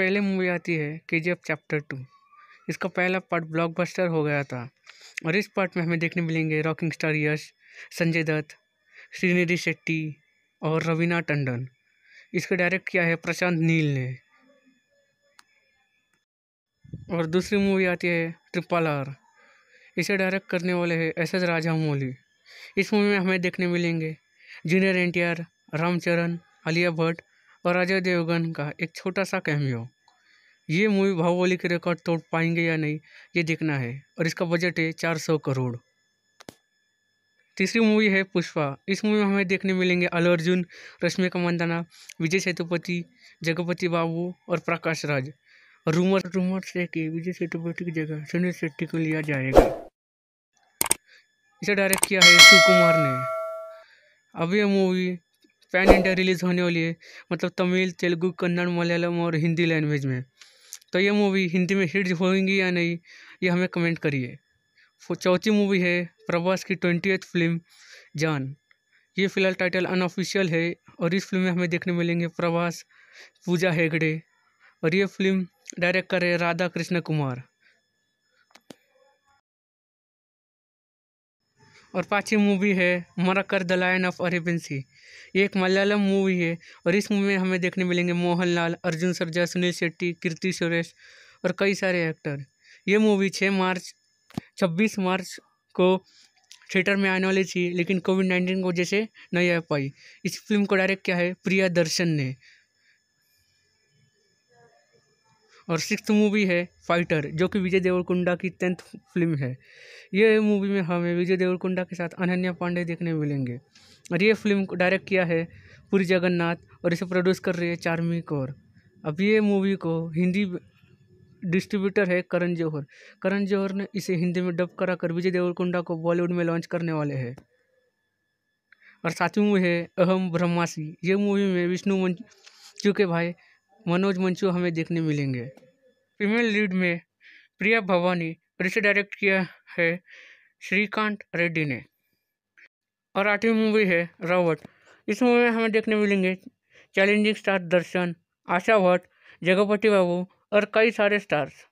पहले मूवी आती है के जी एफ़ चैप्टर टू। इसका पहला पार्ट ब्लॉकबस्टर हो गया था और इस पार्ट में हमें देखने मिलेंगे रॉकिंग स्टार यश, संजय दत्त, श्रीनिधि शेट्टी और रवीना टंडन। इसको डायरेक्ट किया है प्रशांत नील ने। और दूसरी मूवी आती है ट्रिपल आर। इसे डायरेक्ट करने वाले हैं एस एस राजा मौली। इस मूवी में हमें देखने मिलेंगे जूनियर एन रामचरण, आलिया भट्ट और अजय देवगन का एक छोटा सा कैमियो ये मूवी बाहुबली के रिकॉर्ड तोड़ पाएँगे या नहीं, ये देखना है। और इसका बजट है चार सौ करोड़। तीसरी मूवी है पुष्पा। इस मूवी में हमें देखने मिलेंगे अल्लू अर्जुन, रश्मिका मंदाना, विजय सेतुपति, जगपति बाबू और प्रकाश राज। रूमर रूमर से कि विजय सेतुपति की जगह सुनील शेट्टी को लिया जाएगा। इसे डायरेक्ट किया है सुकुमार ने। अब ये मूवी पैन इंडिया रिलीज़ होने वाली है मतलब तमिल, तेलुगु, कन्नड़, मलयालम और हिंदी लैंग्वेज में। तो ये मूवी हिंदी में हिट होगी या नहीं, ये हमें कमेंट करिए। चौथी मूवी है, प्रभास की ट्वेंटी फ़िल्म जान। ये फ़िलहाल टाइटल अनऑफिशियल है और इस फ़िल्म में हमें देखने मिलेंगे प्रभास, पूजा हेगड़े। और ये फ़िल्म डायरेक्ट करे राधा कृष्ण कुमार। और पाँचवीं मूवी है मरकर द लायन ऑफ़ अरेबेंसी। ये एक मलयालम मूवी है और इस मूवी में हमें देखने मिलेंगे मोहनलाल, अर्जुन सरजा, सुनील शेट्टी, कीर्ति सुरेश और कई सारे एक्टर ये मूवी छः मार्च, छब्बीस मार्च को थिएटर में आने वाली थी, लेकिन कोविड नाइन्टीन की वजह से नहीं आ पाई। इस फ़िल्म को डायरेक्ट किया है प्रिया दर्शन ने। और सिक्स मूवी है फाइटर, जो कि विजय देवरकुंडा की टेंथ फ़िल्म है। ये मूवी में हमें विजय देवरकुंडा के साथ अनन्या पांडे देखने मिलेंगे। और ये फ़िल्म को डायरेक्ट किया है पूरी जगन्नाथ और इसे प्रोड्यूस कर रही है चार्मी कौर। अब ये मूवी को हिंदी डिस्ट्रीब्यूटर है करण जौहर। करण जौहर ने इसे हिंदी में डब करा कर विजय देवरकुंडा को बॉलीवुड में लॉन्च करने वाले हैं। और सातवीं मूवी है अहम ब्रह्मासी। ये मूवी में विष्णु मंचू के भाई मनोज मंचू हमें देखने मिलेंगे। फीमेल लीड में प्रिया भवानी और इसे डायरेक्ट किया है श्रीकांत रेड्डी ने। और आठवीं मूवी है रावट इस मूवी में हमें देखने मिलेंगे चैलेंजिंग स्टार दर्शन, आशा भट्ट, जगपति बाबू और कई सारे स्टार्स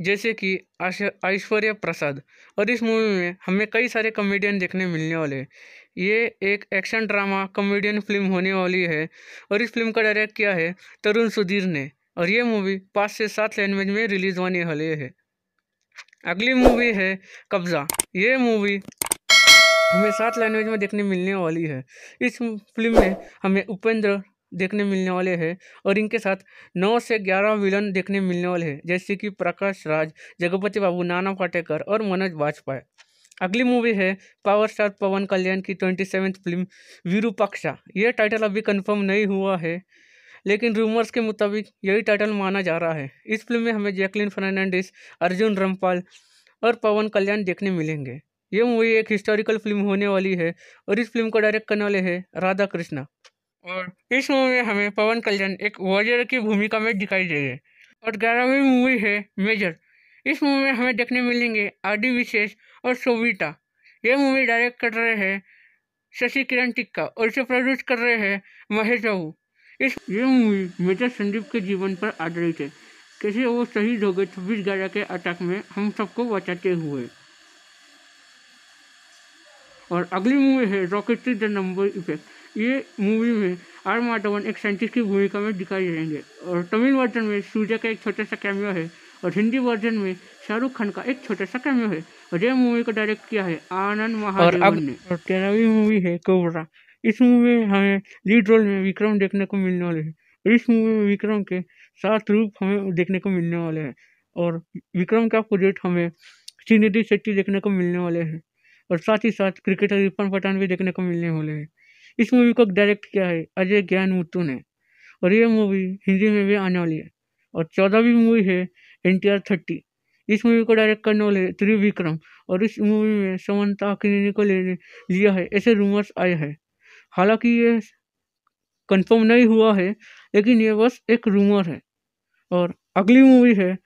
जैसे कि ऐश्वर्या प्रसाद। और इस मूवी में हमें कई सारे कॉमेडियन देखने मिलने वाले हैं। ये एक एक्शन ड्रामा कॉमेडियन फ़िल्म होने वाली है। और इस फ़िल्म का डायरेक्ट किया है तरुण सुधीर ने। और ये मूवी पाँच से सात लैंग्वेज में रिलीज़ होने वाली है। अगली मूवी है कब्ज़ा। ये मूवी हमें सात लैंग्वेज में देखने मिलने वाली है। इस फ़िल्म में हमें उपेंद्र देखने मिलने वाले हैं और इनके साथ नौ से ग्यारह विलन देखने मिलने वाले हैं, जैसे कि प्रकाश राज, जगपति बाबू, नाना पाटेकर और मनोज वाजपेयी। अगली मूवी है पावर स्टार पवन कल्याण की ट्वेंटी सेवेंथ फ़िल्म वीरूपक्षा। ये टाइटल अभी कंफर्म नहीं हुआ है, लेकिन रूमर्स के मुताबिक यही टाइटल माना जा रहा है। इस फ़िल्म में हमें जैकलिन फर्नांडिस अर्जुन रामपाल और पवन कल्याण देखने मिलेंगे। ये मूवी एक हिस्टोरिकल फ़िल्म होने वाली है और इस फ़िल्म को डायरेक्ट करने वाले हैं राधा कृष्णा और इस मूवी में हमें पवन कल्याण एक वॉरियर की भूमिका में दिखाई देंगे और ग्यारहवीं मूवी है मेजर। इस मूवी में हमें देखने मिलेंगे आदि विशेष और सोविटा ये मूवी डायरेक्ट कर रहे हैं शशि किरण टिक्का और इसे प्रोड्यूस कर रहे हैं महेश बाबू। इस ये मूवी मेजर संदीप के जीवन पर आधारित है। कैसे वो शहीद हो गए छब्बीस ग्यारह के अटैक में हम सबको बचाते हुए। और अगली मूवी है रॉकेटरी द नंबर इफ़ेक्ट। ये मूवी में आर माधवन एक साइंटिस्ट की भूमिका में दिखाई देंगे। और तमिल वर्जन में सूर्य का एक छोटा सा कैमियो है और हिंदी वर्जन में शाहरुख खान का एक छोटा सा कैमियो है और ये मूवी को डायरेक्ट किया है आनंद महादेवन ने। और तेरहवीं मूवी है कोबरा इस मूवी में हमें लीड रोल में विक्रम देखने को मिलने वाले हैं और इस मूवी में विक्रम के सात रूप हमें देखने को मिलने वाले हैं और विक्रम का प्रोजेक्ट हमें श्रीनिधि शेट्टी देखने को मिलने वाले हैं और साथ ही साथ क्रिकेटर इरफान पठान भी देखने को मिलने वाले हैं। इस मूवी को डायरेक्ट किया है अजय ज्ञान मुत्तू ने। और ये मूवी हिंदी में भी आने वाली है। और चौदहवीं मूवी है एन टी आर थर्टी इस मूवी को डायरेक्ट करने वाले त्रिविक्रम और इस मूवी में समन्ता अकिनी को लेने लिया है, ऐसे रूमर्स आए हैं। हालाँकि ये कंफर्म नहीं हुआ है, लेकिन ये बस एक रूमर है। और अगली मूवी है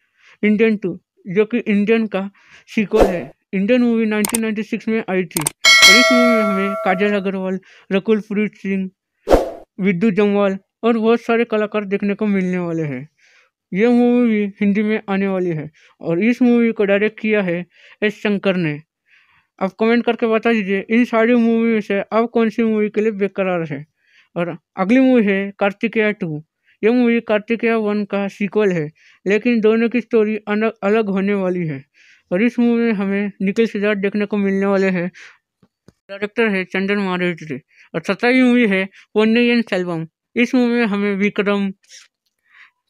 इंडियन टू जो कि इंडियन का सीक्वल है। इंडियन मूवी 1996 में आई थी। और इस मूवी में हमें काजल अग्रवाल, रकुल प्रीत सिंह विद्यु जमवाल और बहुत सारे कलाकार देखने को मिलने वाले हैं। ये मूवी भी हिंदी में आने वाली है और इस मूवी को डायरेक्ट किया है एस शंकर ने। आप कमेंट करके बता दीजिए, इन सारी मूवी में से आप कौन सी मूवी के लिए बेकरार है? और अगली मूवी है कार्तिकेय टू। यह मूवी कार्तिकेय वन का सीक्वल है, लेकिन दोनों की स्टोरी अलग अलग होने वाली है। और इस मूवी में हमें निखिल सिद्धार्थ देखने को मिलने वाले हैं डायरेक्टर है चंदन मारेट्री। और सताई मूवी है पोन्नियन सेल्वम इस मूवी में हमें विक्रम,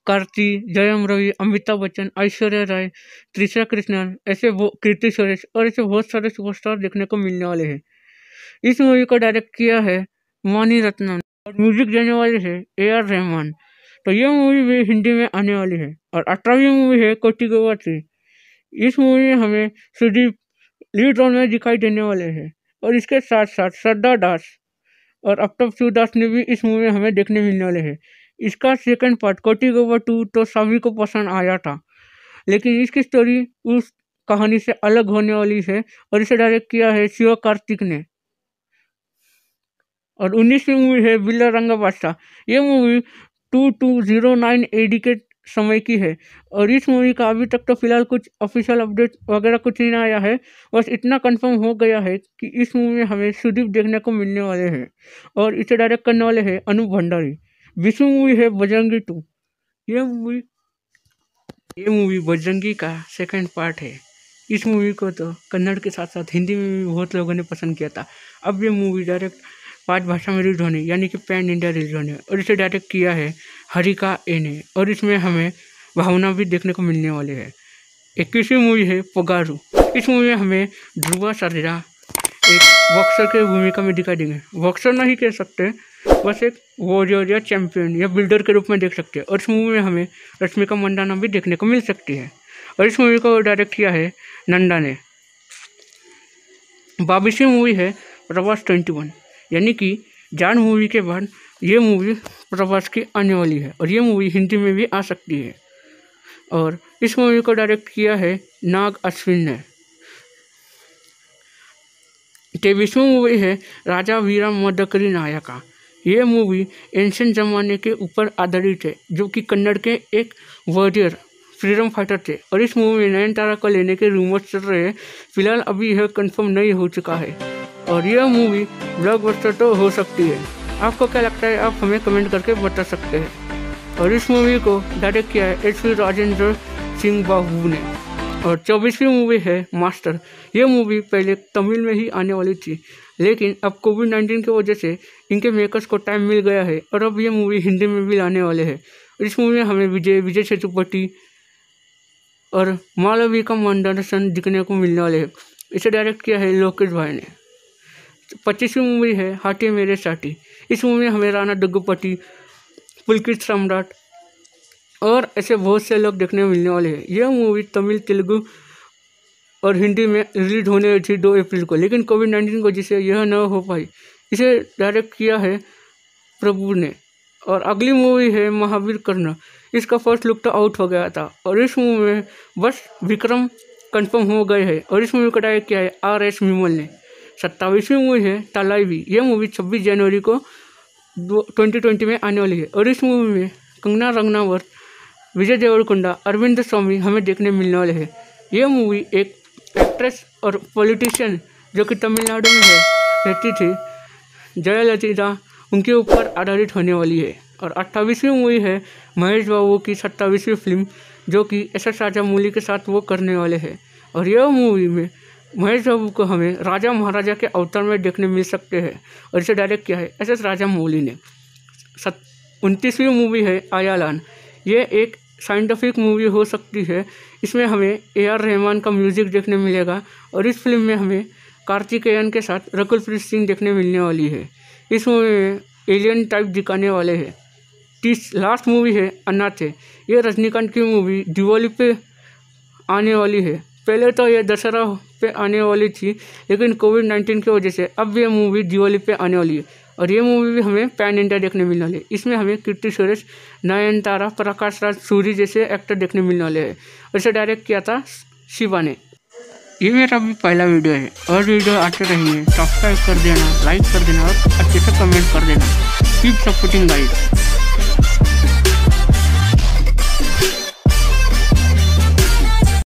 कार्ति, जयम रवि, अमिताभ बच्चन, ऐश्वर्या राय, त्रिशा कृष्णन, ऐसे कीर्ति सुरेश और ऐसे बहुत सारे सुपरस्टार देखने को मिलने वाले हैं। इस मूवी को डायरेक्ट किया है मानी रत्नम और म्यूज़िक देने वाले हैं ए आर रहमान। तो यह मूवी भी हिंदी में आने वाली है और अठारहवीं मूवी है कोटी गोवा थ्री। इस मूवी में हमें सुदीप लीड रोल में दिखाई देने वाले हैं। और इसके साथ साथ श्रद्धा दास और अफ्ताब शिवदास ने भी इस मूवी में हमें देखने मिलने वाले हैं। इसका सेकंड पार्ट कोटी गोवा टू तो सभी को पसंद आया था। लेकिन इसकी स्टोरी उस कहानी से अलग होने वाली है और इसे डायरेक्ट किया है शिव कार्तिक ने। और उन्नीसवीं मूवी है बिल्ला रंगा बादशाह। ये movie two two zero nine AD के समय की है। और इस मूवी का अभी तक तो फ़िलहाल कुछ ऑफिशियल अपडेट वगैरह कुछ नहीं आया है। बस इतना कंफर्म हो गया है कि इस मूवी में हमें सुदीप देखने को मिलने वाले हैं। और इसे डायरेक्ट करने वाले हैं अनूप भंडारी। विष्णु मूवी है बजरंगी टू। ये मूवी ये मूवी बजरंगी का सेकंड पार्ट है। इस मूवी को तो कन्नड़ के साथ साथ हिंदी में भी बहुत लोगों ने पसंद किया था। अब ये मूवी डायरेक्ट पाँच भाषा में रिलीज़ होने यानी कि पैन इंडिया रिलीज़ होने और इसे डायरेक्ट किया है हरिका ए ने और इसमें हमें भावना भी देखने को मिलने वाली है। इक्कीसवीं मूवी है पोगारू इस मूवी में हमें ध्रुवा सरेरा एक बॉक्सर के भूमिका में दिखाई देंगे। बॉक्सर नहीं कह सकते, बस एक वॉरियर या चैंपियन या बिल्डर के रूप में देख सकते हैं, और इस मूवी में हमें रश्मिका मंडाना भी देखने को मिल सकती है। और इस मूवी को डायरेक्ट किया है नंदा ने। बाबिसवीं मूवी है प्रवास ट्वेंटी वन यानी कि जान मूवी के बाद ये मूवी प्रभास की आने वाली है और ये मूवी हिंदी में भी आ सकती है। और इस मूवी को डायरेक्ट किया है नाग अश्विन ने। तेईसवीं मूवी है राजा वीरा मदकरी नायका ये मूवी एंशियन ज़माने के ऊपर आधारित है, जो कि कन्नड़ के एक वॉरियर, फ्रीडम फाइटर थे। और इस मूवी में नयन तारा को लेने के रूमर्स चल रहे हैं। फ़िलहाल अभी यह कंफर्म नहीं हो चुका है। और यह मूवी ब्लॉकबस्टर तो हो सकती है। आपको क्या लगता है? आप हमें कमेंट करके बता सकते हैं। और इस मूवी को डायरेक्ट किया है एच वी राजेंद्र सिंह बाबू ने। और चौबीसवीं मूवी है मास्टर ये मूवी पहले तमिल में ही आने वाली थी। लेकिन अब कोविड नाइन्टीन की वजह से इनके मेकर्स को टाइम मिल गया है और अब ये मूवी हिंदी में भी लाने वाले हैं। इस मूवी में हमें विजय विजय सेतुपति और मालवी का मंडन दिखने को मिलने वाले हैं। इसे डायरेक्ट किया है लोकेश भाई ने। पच्चीसवीं मूवी है, हाथी मेरे साथी। इस मूवी में हमें राणा डग्गुपति पुलकित सम्राट और ऐसे बहुत से लोग देखने मिलने वाले हैं। यह मूवी तमिल, तेलुगु और हिंदी में रिलीज़ होने थी दो अप्रैल को, लेकिन कोविड नाइन्टीन को जिसे यह न हो पाई, इसे डायरेक्ट किया है प्रभु ने। और अगली मूवी है महावीर कर्ण। इसका फ़र्स्ट लुक तो आउट हो गया था और इस मूवी में बस विक्रम कंफर्म हो गए हैं और इस मूवी का डायरेक्ट किया है आर एस विमल ने। सत्तावीसवीं मूवी है, तलाईवी। ये मूवी छब्बीस जनवरी को ट्वेंटी ट्वेंटी में आने वाली है और इस मूवी में कंगना रंगनावत विजय देवरकुंडा, अरविंद स्वामी हमें देखने मिलने वाले हैं। ये मूवी एक एक्ट्रेस और पॉलिटिशियन जो कि तमिलनाडु में है, रहती थी, जयललिता, उनके ऊपर आधारित होने वाली है। और अट्ठाईसवीं मूवी है, महेश बाबू की सत्तावीसवीं फ़िल्म जो कि एस एस राजा मौली के साथ वो करने वाले हैं। और यह मूवी में महेश बाबू को हमें राजा महाराजा के अवतार में देखने मिल सकते हैं। और इसे डायरेक्ट किया है एस एस राजा मौली ने। सत, उनतीसवीं मूवी है आयालान। ये एक साइंटिफिक मूवी हो सकती है। इसमें हमें ए आर रहमान का म्यूज़िक देखने मिलेगा और इस फ़िल्म में हमें कार्तिकेयन के साथ रकुल प्रीत सिंह देखने मिलने वाली है। इस मूवी में एलियन टाइप दिखाने वाले हैं। तीस लास्ट मूवी है अनाथे ये रजनीकांत की मूवी दिवाली पे आने वाली है। पहले तो यह दशहरा पे आने वाली थी, लेकिन कोविड नाइन्टीन की वजह से अब ये मूवी दिवाली पे आने वाली है। और ये मूवी भी हमें पैन इंडिया देखने मिलने वाली है। इसमें हमें कीर्ति सुरेश, नयन तारा, प्रकाश राज, सूरी जैसे एक्टर देखने मिलने वाले हैं। और इसे डायरेक्ट किया था शिवा ने। ये मेरा अभी पहला वीडियो है। और वीडियो आते रहेंगे सब्सक्राइब कर देना लाइक कर देना और अच्छे से कमेंट कर देना। Keep supporting guide